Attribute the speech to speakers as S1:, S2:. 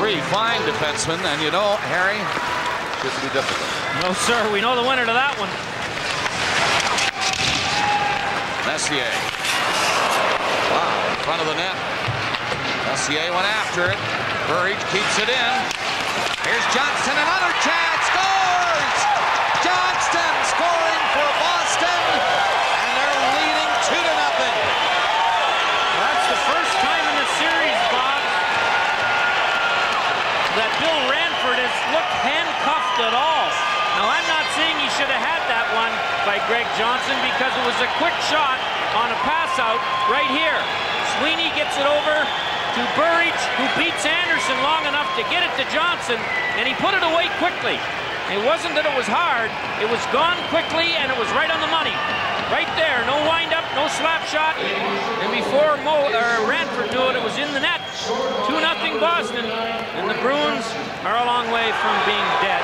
S1: Three fine defensemen, and you know, Harry,
S2: Shouldn't be difficult.
S3: No, sir. We know the winner to that one.
S1: Messier. Wow, in front of the net. Messier went after it. Burridge keeps it in. Here's Johnston,
S3: at all. Now, I'm not saying he should have had that one by Greg Johnston because it was a quick shot on a pass out right here. Sweeney gets it over to Burridge, who beats Anderson long enough to get it to Johnston, and he put it away quickly. It wasn't that it was hard, it was gone quickly, and it was right on the money. Right there, no wind-up, no slap shot. And before Moog, or Ranford knew it, it was in the net. 2-0 Boston, and the Bruins are a long way from being dead.